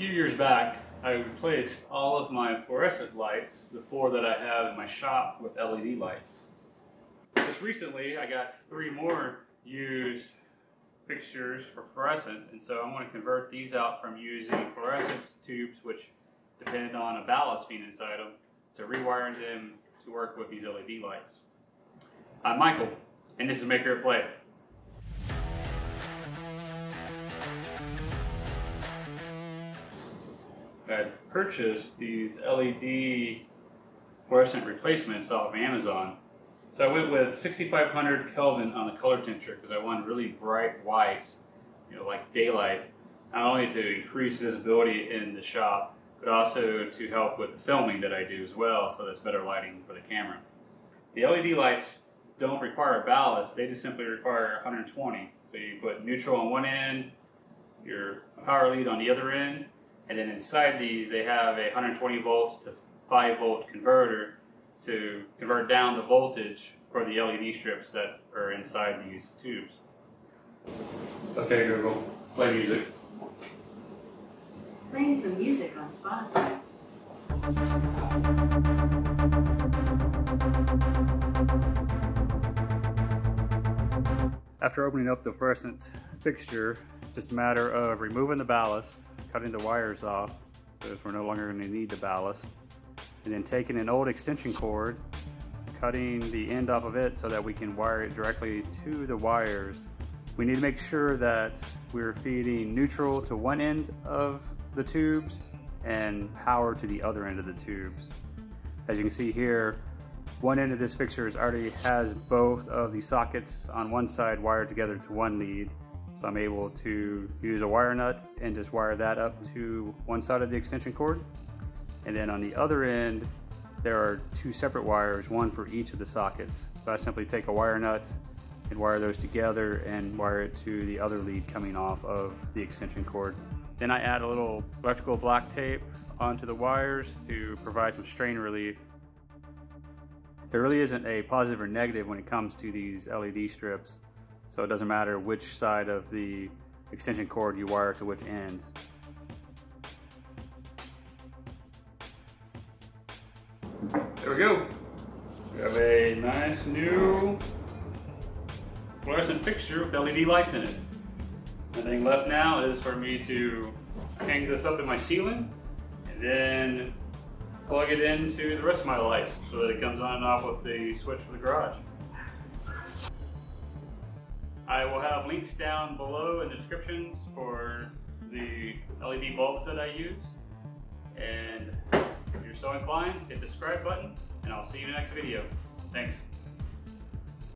few years back, I replaced all of my fluorescent lights, the four that I have in my shop, with LED lights. Just recently, I got three more used fixtures for fluorescence, and so I'm going to convert these out from using fluorescence tubes, which depend on a ballast being inside them, to rewiring them to work with these LED lights. I'm Michael, and this is Maker Play. I purchased these LED fluorescent replacements off of Amazon. So I went with 6500 Kelvin on the color temperature because I wanted really bright white, you know, like daylight, not only to increase visibility in the shop, but also to help with the filming that I do as well, so that's better lighting for the camera. The LED lights don't require a ballast, they just simply require 120. So you put neutral on one end, your power lead on the other end, and then inside these, they have a 120 volt to 5 volt converter to convert down the voltage for the LED strips that are inside these tubes. Okay, Google, play music. Playing some music on Spotify. After opening up the fluorescent fixture, just a matter of removing the ballast, cutting the wires off, so we're no longer going to need the ballast, and then taking an old extension cord, cutting the end off of it so that we can wire it directly to the wires. We need to make sure that we're feeding neutral to one end of the tubes and power to the other end of the tubes. As you can see here, one end of this fixture already has both of the sockets on one side wired together to one lead. So I'm able to use a wire nut and just wire that up to one side of the extension cord. And then on the other end, there are two separate wires, one for each of the sockets. So I simply take a wire nut and wire those together and wire it to the other lead coming off of the extension cord. Then I add a little electrical black tape onto the wires to provide some strain relief. There really isn't a positive or negative when it comes to these LED strips, so it doesn't matter which side of the extension cord you wire to which end. There we go. We have a nice new fluorescent fixture with LED lights in it. The thing left now is for me to hang this up in my ceiling and then plug it into the rest of my lights so that it comes on and off with the switch for the garage. I will have links down below in the descriptions for the LED bulbs that I use. And if you're so inclined, hit the subscribe button and I'll see you in the next video. Thanks.